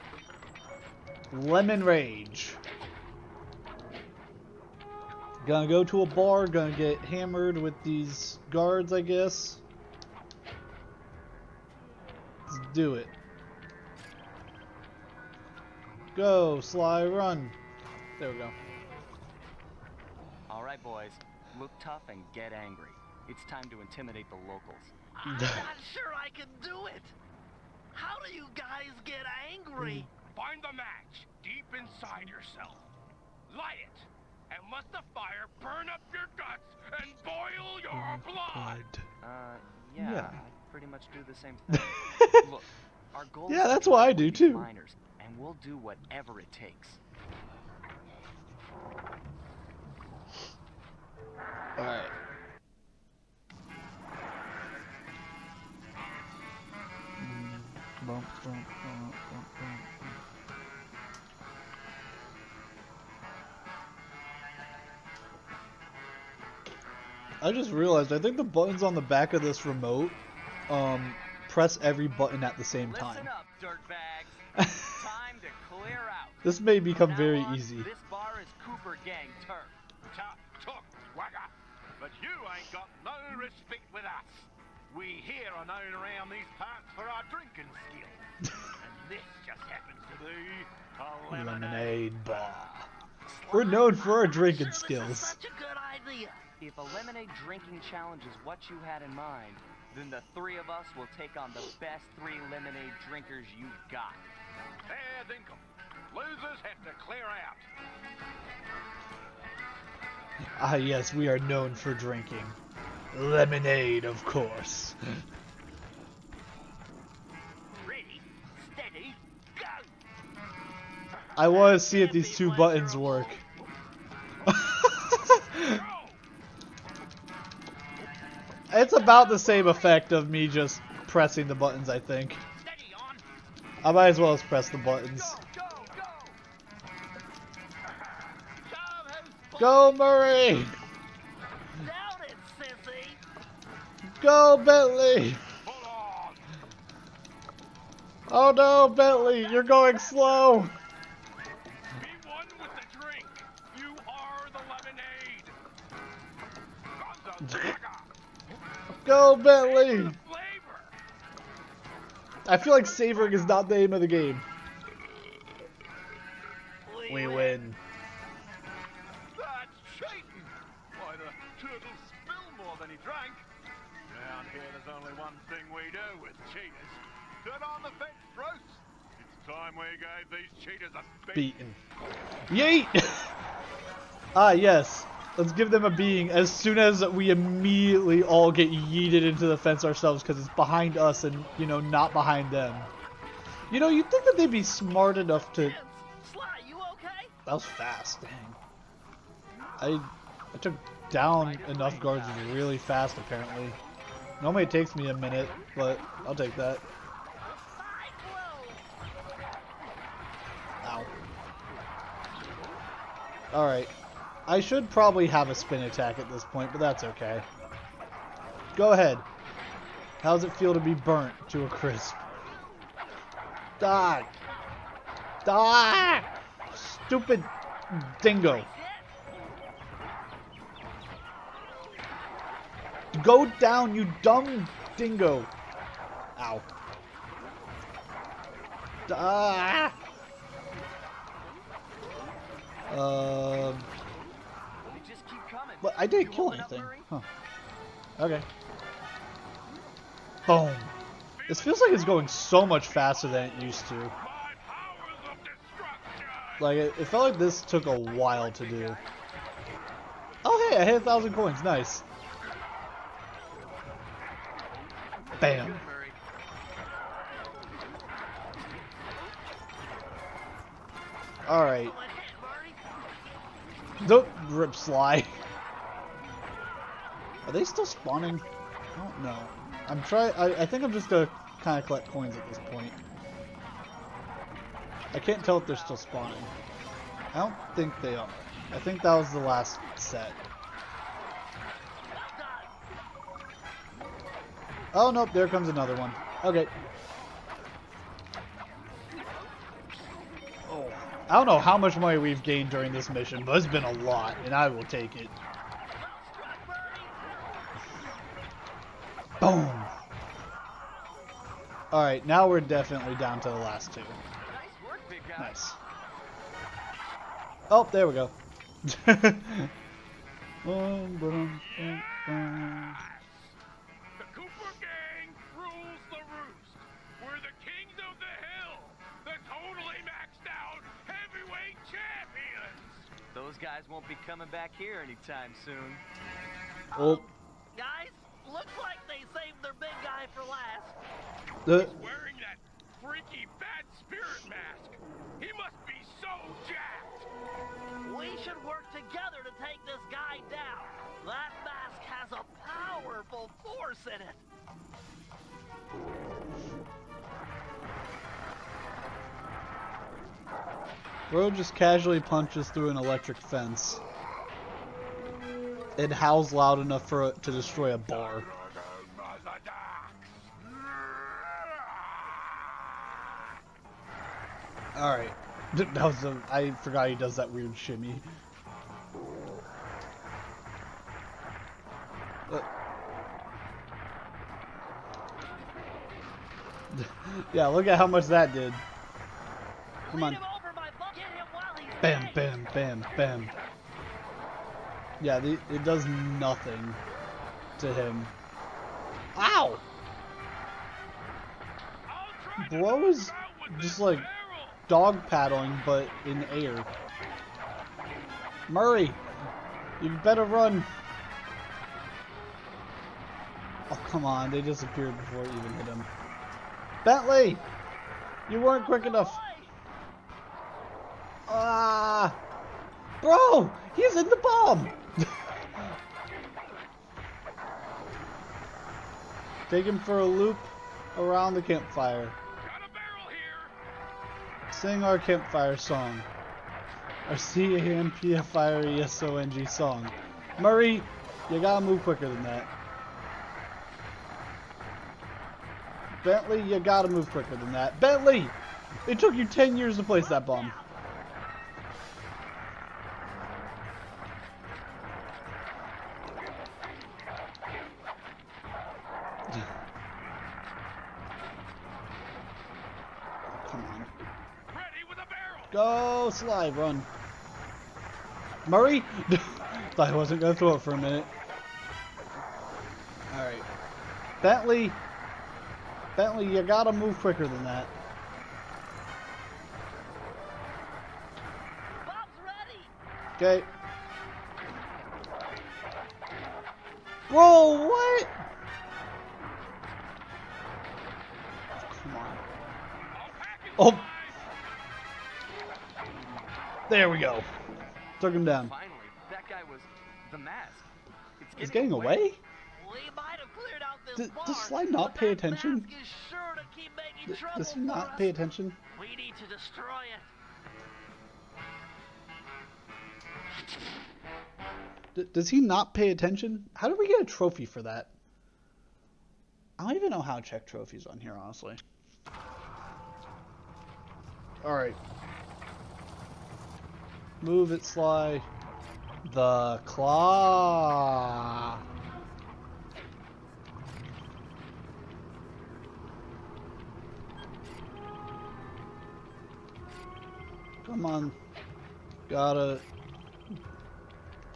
Lemon Rage. Gonna go to a bar, gonna get hammered with these guards, I guess. Let's do it. Go, Sly, run. There we go.
All right, boys. Look tough and get angry. It's time to intimidate the locals.
I'm not sure I can do it. How do you guys get angry?
Find the match deep inside yourself. Light it. And let the fire burn up your guts and boil your blood.
Uh, yeah,
Yeah.
I pretty much do the same thing. Look, our goal
Yeah, that's what I do, too.
Miners, and we'll do whatever it takes.
Alright. Bump, bump, bump, bump, bump. I just realized I think the buttons on the back of this remote um press every button at the same time.
Up, time to clear out.
This may become very
on,
easy.
This bar is Cooper Gang turf.
Tough talk, swagger. But you ain't got no respect with us. We here are known around these parts for our drinking skills. and this just happens to be a lemonade.
Lemonade bar. We're known for our drinking
Sure,
skills.
such a good idea.
If a lemonade drinking challenge is what you had in mind, then the three of us will take on the best three lemonade drinkers you've got.
Fair dinkum. Losers have to clear out.
Ah, yes, we are known for drinking. Lemonade, of course.
Ready, steady, go!
I want to see if these two buttons work. it's about the same effect of me just pressing the buttons, I think. I might as well just press the buttons.
Go,
Murray! Go, Bentley! Oh no, Bentley, you're going slow! Go, Bentley! I feel like savoring is not the aim of the game. We win.
That's cheating! Why, the turtle spilled more than he drank. Down here, there's only one thing we do with cheaters. Turn on the fence, Bruce. It's time we gave these cheaters a beat.
Beaten. Yeet! ah, yes. Let's give them a being as soon as we immediately all get yeeted into the fence ourselves because it's behind us and, you know, not behind them. You know, you'd think that they'd be smart enough to.
Sly, you okay?
That was fast, dang. I, I took down enough guards really fast, apparently. Normally it takes me a minute, but I'll take that. Ow. Alright. I should probably have a spin attack at this point, but that's okay. Go ahead. How does it feel to be burnt to a crisp? Die! Die! Stupid dingo. Go down, you dumb dingo. Ow. Ah! Um.
Coming.
But I didn't kill anything. Huh. Okay. Boom. This feels like it's going so much faster than it used to. Like, it, it felt like this took a while to do. Oh, hey, I hit a thousand coins. Nice. Bam. Alright. Don't rip Sly. Are they still spawning? I don't know. I'm trying. I, think I'm just gonna kind of collect coins at this point. I can't tell if they're still spawning. I don't think they are. I think that was the last set. Oh nope, there comes another one. Okay. Oh, I don't know how much money we've gained during this mission, but it's been a lot, and I will take it. Boom. All right, now we're definitely down to the last two.
Nice work, big guy.
Oh, there we go. Boom, boom, boom, boom.
The Cooper Gang rules the roost. We're the kings of the hill. The totally maxed out heavyweight champions.
Those guys won't be coming back here anytime soon.
Oh,
Guys, looks like they saved their big guy for last.
the,
Wearing that freaky bad spirit mask. He must be so jacked.
We should work together to take this guy down. That mask has a powerful force in it.
Bro just casually punches through an electric fence. It howls loud enough for it to destroy a bar. Alright. That was a, I forgot he does that weird shimmy. Yeah, look at how much that did. Come on.
him over, my buck. Get him while he's
Bam, bam, bam, bam. Yeah, the, it does nothing to him. Ow!
I'll try to
Bro is
her out with
just like dog paddling, but in air. Murray, you better run. Oh, come on. They disappeared before it even hit him. Bentley! You weren't quick enough. Ah! Bro! He's in the bomb! Take him for a loop around the campfire.
Got a barrel here.
Sing our campfire song. Our C-A-M-P-F-I-R-E-S-O-N-G song. Murray, you gotta move quicker than that. Bentley, you gotta move quicker than that. Bentley! It took you 10 years to place that bomb. Go, Sly, run. Murray? Thought I wasn't gonna throw it for a minute. Alright. Bentley. Bentley, you gotta move quicker than that. Okay. Whoa, what? Oh, come on.
I'll pack it.
Oh. There we go. Took him down.
Finally, that guy was the mask. It's
He's getting away?
We might have cleared out this
Does-
bar,
does Sly not pay attention?
sure to keep
D- Does he not pay attention?
We need to destroy it.
D- does he not pay attention? How did we get a trophy for that? I don't even know how to check trophies on here, honestly. Alright. Move it, Sly. The claw. Come on. Gotta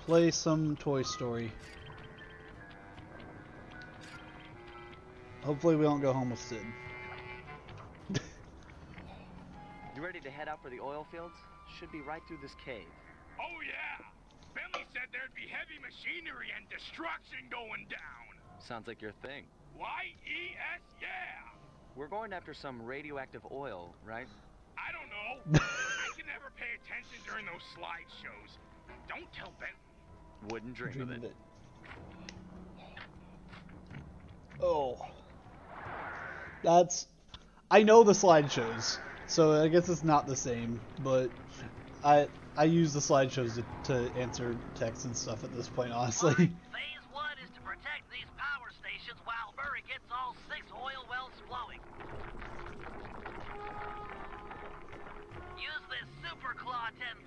play some Toy Story. Hopefully we don't go home with Sid.
you ready to head out for the oil fields? Should be right through this cave.
Oh yeah! Bentley said there'd be heavy machinery and destruction going down.
Sounds like your thing.
Y-E-S, yeah!
We're going after some radioactive oil, right?
I don't know. I can never pay attention during those slideshows. Don't tell Bentley.
Wouldn't dream,
Dream
of
of
it.
it. Oh. That's I know the slideshows, so I guess it's not the same, but I I use the slideshows to, to answer texts and stuff at this point, honestly.
Phase one is to protect these power stations while Murray gets all six oil wells flowing. Use this Super Claw 10,000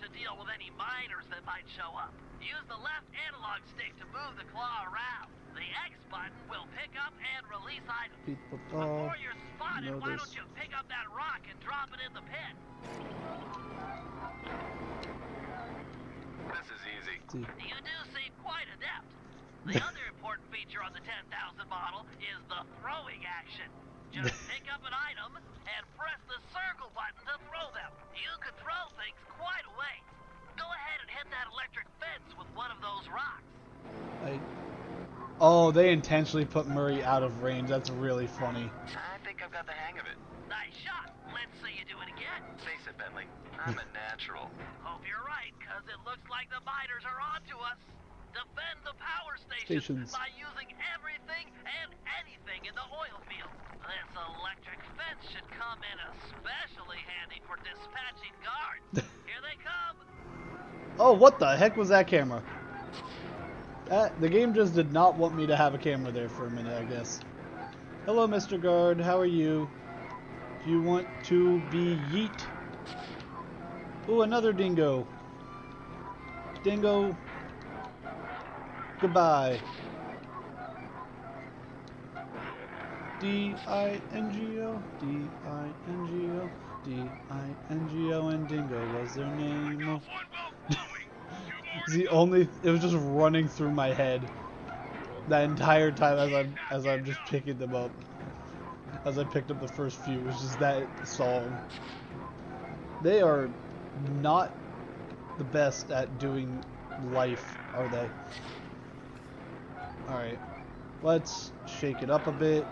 to deal with any miners that might show up. Use the left analog stick to move the claw around. The X button will pick up and release items.
Beat.
Before you're spotted,
know
why
this.
don't you pick up that rock and drop it in the pit?
This is easy.
You do seem quite adept. The other important feature on the 10,000 model is the throwing action. Just pick up an item and press the circle button to throw them. You can throw things quite a ways. Go ahead and hit that electric fence with one of those rocks.
I Oh, they intentionally put Murray out of range. That's really funny.
I think I've got the hang of it.
Nice shot. Let's see you do it again.
Face it, Bentley. I'm a natural.
Hope you're right, because it looks like the miners are onto us. Defend the power stations,
Stations.
by using everything and anything in the oil field. This electric fence should come in especially handy for dispatching guards. Here they come.
Oh, what the heck was that camera? That, the game just did not want me to have a camera there for a minute, I guess. Hello, Mr. Guard. How are you? Do you want to be yeet? Ooh, another dingo. Dingo. Goodbye. D-I-N-G-O, D-I-N-G-O, D-I-N-G-O, and Dingo was their name. The only it was just running through my head that entire time as I'm as I'm just picking them up. As I picked up the first few, it was just that song. They are not the best at doing life, are they? Alright. Let's shake it up a bit.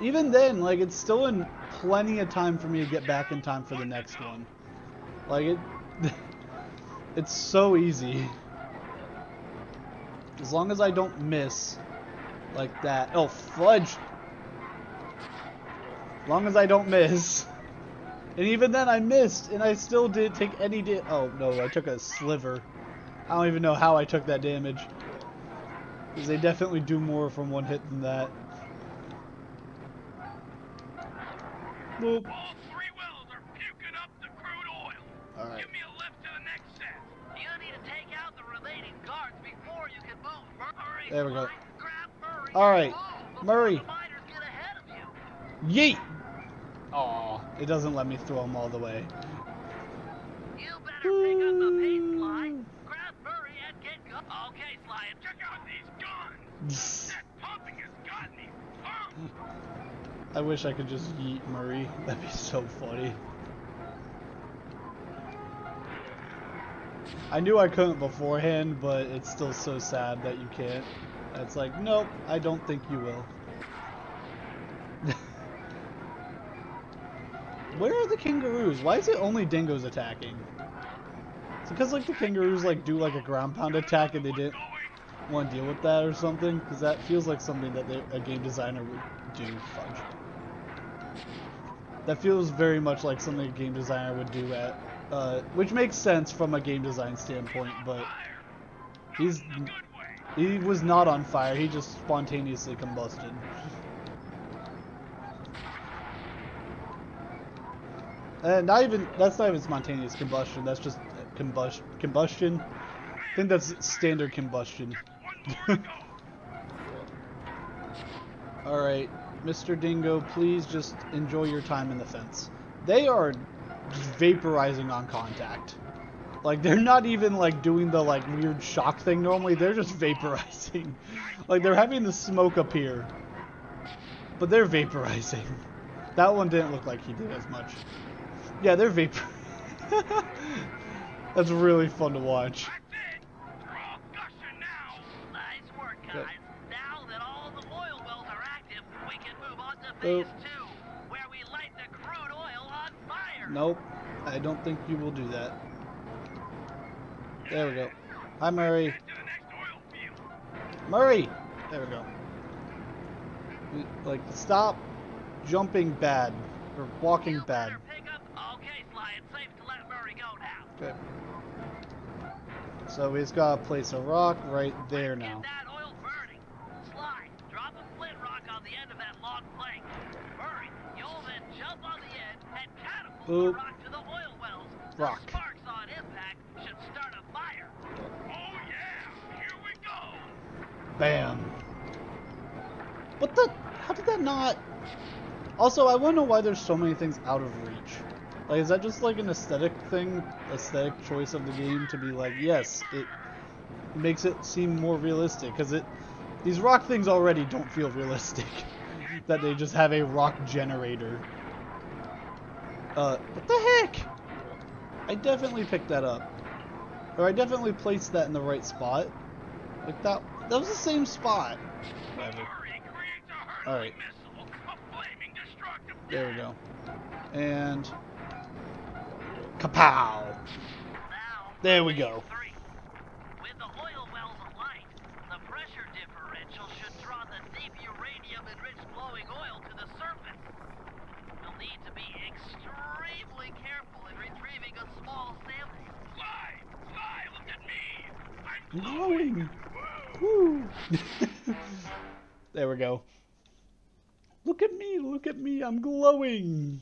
Even then, like it's still in plenty of time for me to get back in time for the next one. Like it it's so easy. As long as I don't miss like that. Oh, fudge. As long as I don't miss. And even then I missed and I still didn't take any da- Oh, no, I took a sliver. I don't even know how I took that damage. Because they definitely do more from one hit than that. Boop. There we go.
Sly, grab Murray.
All right,
and move before
Murray.
The miners get ahead of you.
Yeet! Aw, it doesn't let me throw them all the way.
You better pick up the pace, Sly. Grab Murray and get go. Okay, Sly,
Check out these guns. That pumping has got me pumped.
I wish I could just yeet Murray. That'd be so funny. I knew I couldn't beforehand, but it's still so sad that you can't. It's like, nope, I don't think you will. Where are the kangaroos? Why is it only dingoes attacking? It's because like the kangaroos like do like a ground pound attack and they didn't want to deal with that or something? Because that feels like something that they, a game designer would do. Fudge. That feels very much like something a game designer would do at, uh, which makes sense from a game design standpoint. But he's he was not on fire. He just spontaneously combusted. And not even that's not even spontaneous combustion. That's just combustion. Combustion. I think that's standard combustion. All right, Mr. Dingo, please just enjoy your time in the fence. They are just vaporizing on contact. Like they're not even like doing the like weird shock thing normally. They're just vaporizing. like they're having the smoke up here. But they're vaporizing. That one didn't look like he did as much. Yeah, they're vapor. That's really fun to watch.
That's it!
Nope. I don't think you will do that. There we go. Hi, Murray.
Head to the next oil field!
Murray! There we go. We- Like, stop jumping bad. Or walking bad.
better pick up. Okay, Sly, it's safe to let Murray go now.
Okay. So we've got to place a rock right there now.
Get that oil burning. Sly, drop a flint rock on the end of that long plank. Murray, you'll then jump on the end and catapult
Boop.
the rock to the oil wells.
Rock.
The sparks on impact should start a fire.
Oh yeah! Here we go!
Bam. What the? How did that not? Also, I want to know why there's so many things out of reach. Like, is that just like an aesthetic thing? Aesthetic choice of the game to be like, yes, it makes it seem more realistic. Because it, these rock things already don't feel realistic. that they just have a rock generator. Uh, what the heck? I definitely picked that up. Or I definitely placed that in the right spot. Like that, that was the same spot. Whatever.
Murray creates a
All
hurtling
right.
missile, a flaming destructive
There we go. And kapow! There we go.
Three. With the oil wells alight, the pressure differential should draw the deep uranium-enriched glowing oil to the surface. You'll need to be extremely careful in retrieving a small sample.
Fly! Fly! Look at me! I'm
I'm
glowing! Woo!
there we go. Look at me! Look at me! I'm glowing.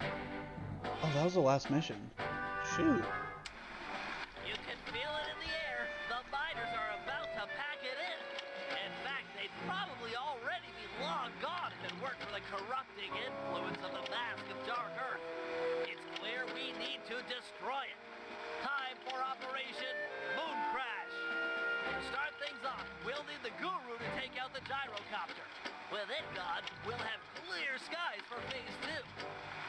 Oh, that was the last mission. Shoot.
You can feel it in the air. The miners are about to pack it in. In fact, they'd probably already be long gone if it weren't for the corrupting influence of the Mask of Dark Earth. It's clear we need to destroy it. We'll need the Guru to take out the gyrocopter. With it gone, we'll have clear skies for phase two.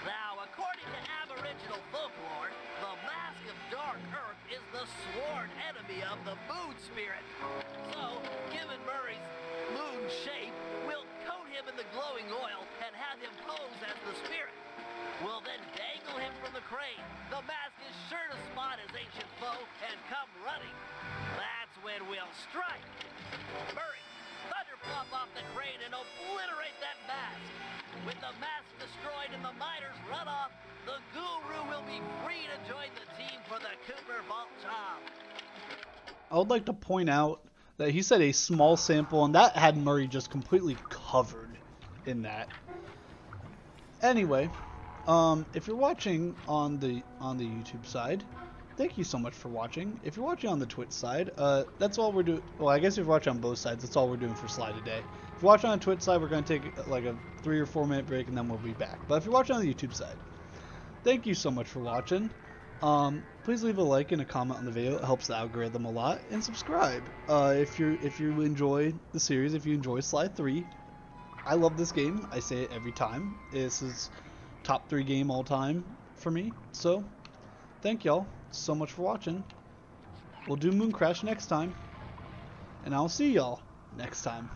Now, according to Aboriginal folklore, the Mask of Dark Earth is the sworn enemy of the Moon Spirit. So, given Murray's moon shape, we'll coat him in the glowing oil and have him pose as the spirit. We'll then dangle him from the crane. The mask is sure to spot his ancient foe and come running. That's when we'll strike. Murray, off the crane and obliterate that mask. With the mask destroyed and the miners run off, the guru will be free to join the team for the Cooper Vault job.
I would like to point out that he said a small sample, and that had Murray just completely covered in that. Anyway, um, if you're watching on the on the YouTube side, thank you so much for watching. If you're watching on the Twitch side, uh, that's all we're doing. Well, I guess if you're watching on both sides, that's all we're doing for Sly today. If you're watching on the Twitch side, we're going to take uh, like a three or four minute break, and then we'll be back. But if you're watching on the YouTube side, thank you so much for watching. Um, please leave a like and a comment on the video. It helps the algorithm a lot. And subscribe uh, if you if you enjoy the series. If you enjoy Sly Three, I love this game. I say it every time. This is top three game all time for me. So, thank y'all so much for watching. We'll do Moon Crash next time, and I'll see y'all next time.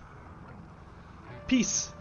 Peace.